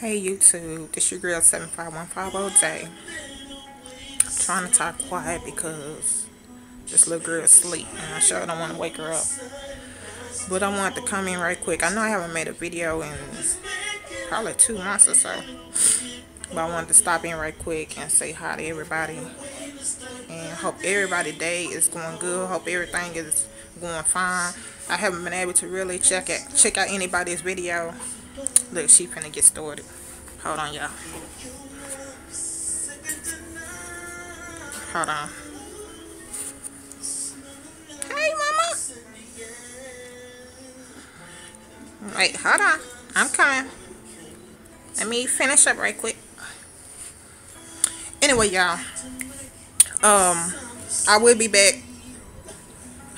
Hey YouTube, this your girl 75150J. I'm trying to talk quiet because this little girl is asleep and I sure don't want to wake her up. But I wanted to come in right quick. I know I haven't made a video in probably two months or so. But I wanted to stop in right quick and say hi to everybody. And hope everybody day is going good. Hope everything is going fine. I haven't been able to really check it, check out anybody's video Look, she finna get started. Hold on, y'all. Hold on. Hey, mama. Wait, hold on. I'm coming. Let me finish up right quick. Anyway, y'all. Um, I will be back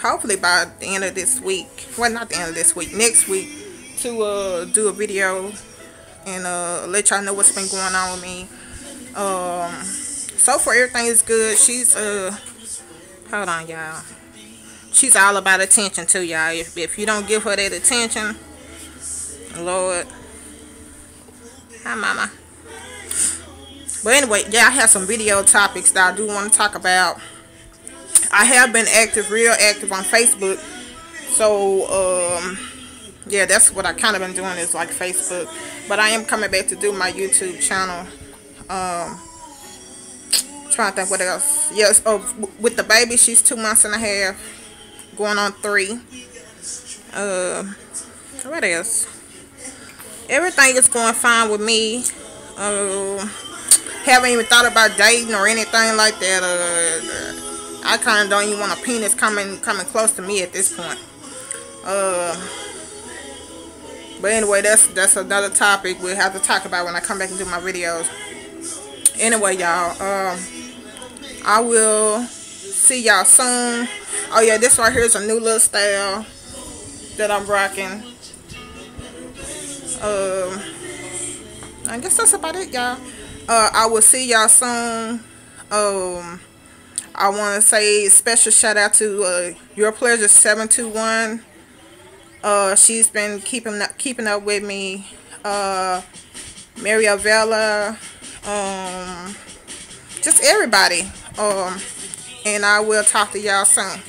hopefully by the end of this week. Well, not the end of this week. Next week to uh, do a video and uh, let y'all know what's been going on with me. Um, so far everything is good. She's uh, hold on y'all. She's all about attention too, y'all. If if you don't give her that attention, Lord, hi mama. But anyway, yeah, I have some video topics that I do want to talk about. I have been active, real active on Facebook. So, um, yeah, that's what I kind of been doing is like Facebook. But I am coming back to do my YouTube channel. Um, trying to think what else. Yes, oh, with the baby, she's two months and a half, going on three. Uh, what else? Everything is going fine with me. Uh, haven't even thought about dating or anything like that. Uh, I kind of don't even want a penis coming coming close to me at this point. Uh, but anyway, that's that's another topic we'll have to talk about when I come back and do my videos. Anyway, y'all, um, I will see y'all soon. Oh yeah, this right here is a new little style that I'm rocking. Um, I guess that's about it, y'all. Uh, I will see y'all soon. Um, I want to say special shout out to uh, Your Pleasure 721 uh, she's been keeping up, keeping up with me. Uh, Mariavella, um, just everybody. Um, and I will talk to y'all soon.